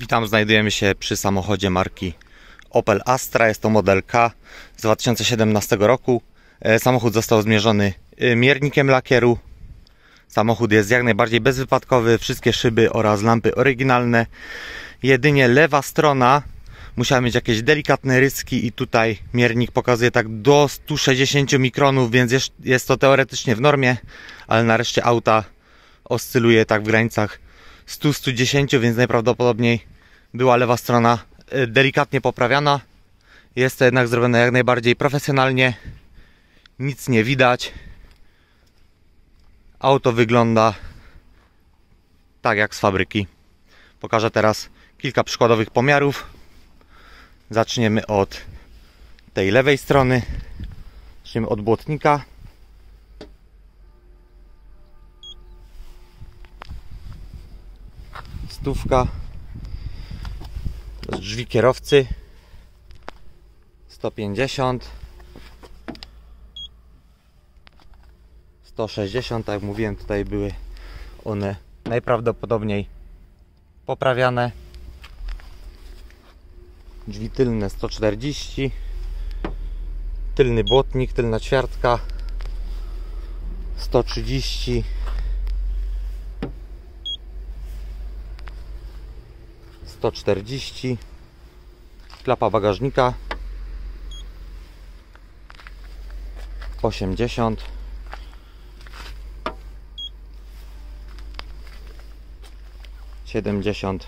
Witam, znajdujemy się przy samochodzie marki Opel Astra. Jest to model K z 2017 roku. E, Samochód został zmierzony e, miernikiem lakieru. Samochód jest jak najbardziej bezwypadkowy, wszystkie szyby oraz lampy oryginalne. Jedynie lewa strona musiała mieć jakieś delikatne ryski i tutaj miernik pokazuje tak do 160 mikronów, więc jest, to teoretycznie w normie, ale na reszcie auta oscyluje tak w granicach 100-110, więc najprawdopodobniej była lewa strona y, delikatnie poprawiana. Jest to jednak zrobione jak najbardziej profesjonalnie. Nic nie widać. Auto wygląda tak jak z fabryki. Pokażę teraz kilka przykładowych pomiarów. Zaczniemy od tej lewej strony. Zaczniemy od błotnika. Stówka. Jest drzwi kierowcy. 150. 160, tak jak mówiłem, tutaj były one najprawdopodobniej poprawiane. Drzwi tylne 140. Tylny błotnik, tylna ćwiartka 130. 140 klapa bagażnika. 80 70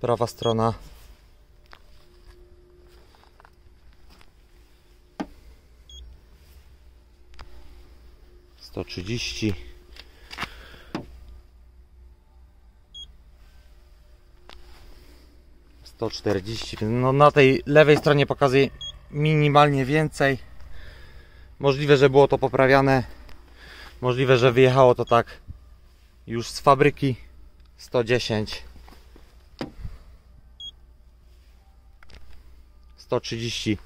prawa strona. sto trzydzieści sto czterdzieści. No na tej lewej stronie pokazuje minimalnie więcej. Możliwe, że było to poprawiane. Możliwe, że wyjechało to tak już z fabryki 110 130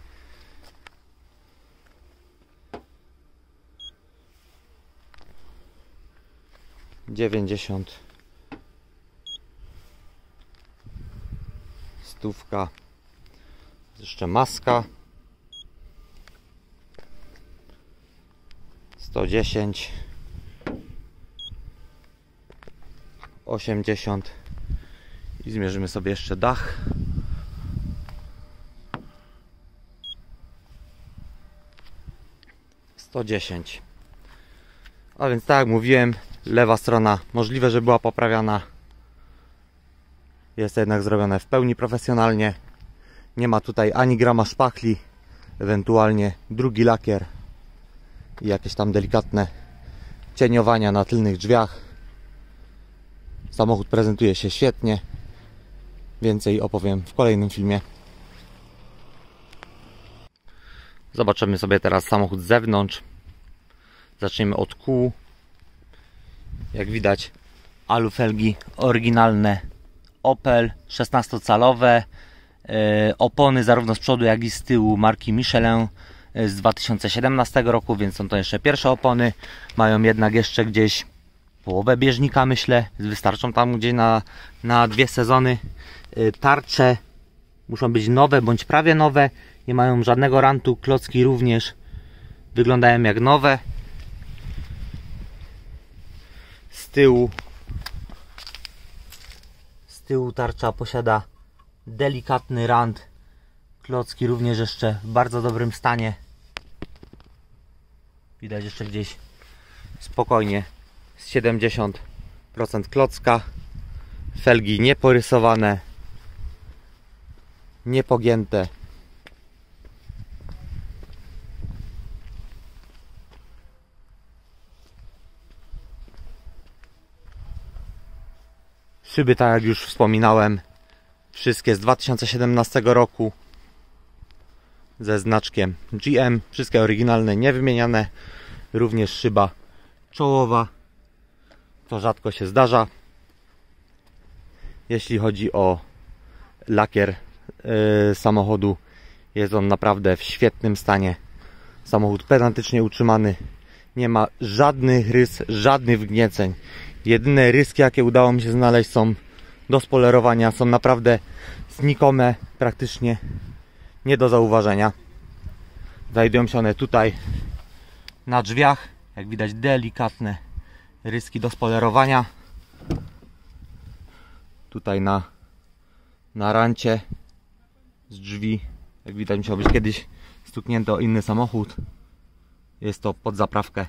90 stówka. Jeszcze maska. 110 80 i zmierzymy sobie jeszcze dach. Sto dziesięć. A więc tak jak mówiłem lewa strona. Możliwe, że była poprawiana jest to jednak zrobione w pełni profesjonalnie. Nie ma tutaj ani grama szpachli ewentualnie drugi lakier i jakieś tam delikatne cieniowania na tylnych drzwiach. Samochód prezentuje się świetnie. Więcej opowiem w kolejnym filmie. Zobaczymy sobie teraz samochód z zewnątrz. Zaczniemy od kół. Jak widać alufelgi oryginalne Opel 16-calowe e, opony zarówno z przodu jak i z tyłu marki Michelin e, z 2017 roku, więc są to jeszcze pierwsze opony. Mają jednak jeszcze gdzieś połowę bieżnika myślę, wystarczą tam gdzieś na, na dwie sezony. E, tarcze muszą być nowe bądź prawie nowe, nie mają żadnego rantu, klocki również wyglądają jak nowe. Z tyłu tyłu tarcza posiada delikatny rand. Klocki również jeszcze w bardzo dobrym stanie. Widać jeszcze gdzieś spokojnie z 70% klocka. Felgi nieporysowane, niepogięte. Szyby, tak jak już wspominałem, wszystkie z 2017 roku ze znaczkiem GM, wszystkie oryginalne, niewymieniane. Również szyba czołowa, to rzadko się zdarza. Jeśli chodzi o lakier yy, samochodu, jest on naprawdę w świetnym stanie. Samochód pedantycznie utrzymany, nie ma żadnych rys, żadnych wgnieceń Jedyne ryski, jakie udało mi się znaleźć, są do spolerowania. Są naprawdę znikome, praktycznie nie do zauważenia. Znajdują się one tutaj na drzwiach. Jak widać, delikatne ryski do spolerowania. Tutaj na, na rancie z drzwi. Jak widać, musiał być kiedyś stuknięty o inny samochód. Jest to pod zaprawkę.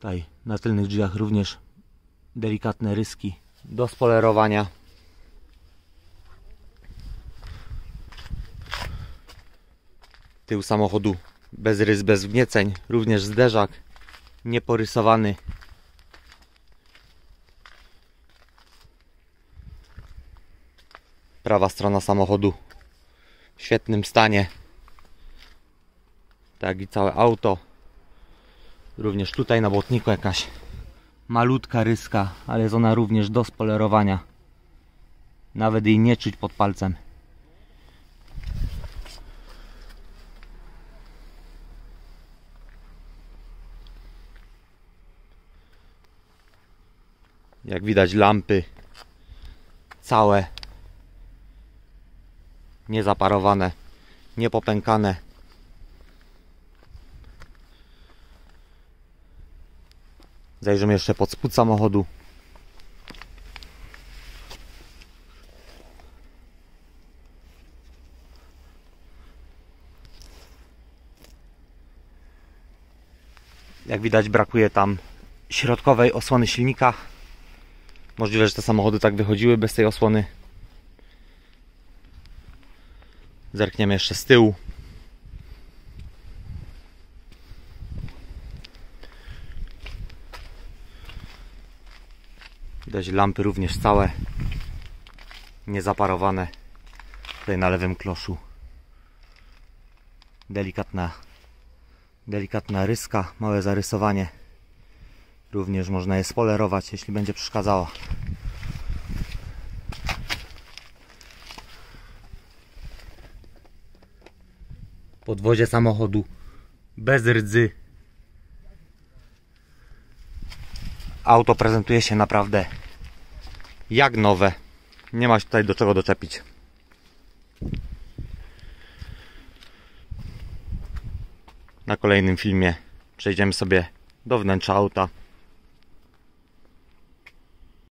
Tutaj na tylnych drzwiach również delikatne ryski do spolerowania. Tył samochodu bez rys, bez wgnieceń, również zderzak nieporysowany. Prawa strona samochodu w świetnym stanie. Tak i całe auto. Również tutaj na błotniku jakaś malutka ryska, ale jest ona również do spolerowania. Nawet jej nie czuć pod palcem. Jak widać lampy całe niezaparowane, niepopękane. Zajrzymy jeszcze pod spód samochodu. Jak widać brakuje tam środkowej osłony silnika. Możliwe, że te samochody tak wychodziły bez tej osłony. Zerkniemy jeszcze z tyłu. Widać lampy również całe, niezaparowane. Tutaj na lewym kloszu delikatna, delikatna ryska, małe zarysowanie. Również można je spolerować, jeśli będzie przeszkadzała. Podwozie samochodu bez rdzy. Auto prezentuje się naprawdę jak nowe. Nie ma się tutaj do czego doczepić. Na kolejnym filmie przejdziemy sobie do wnętrza auta.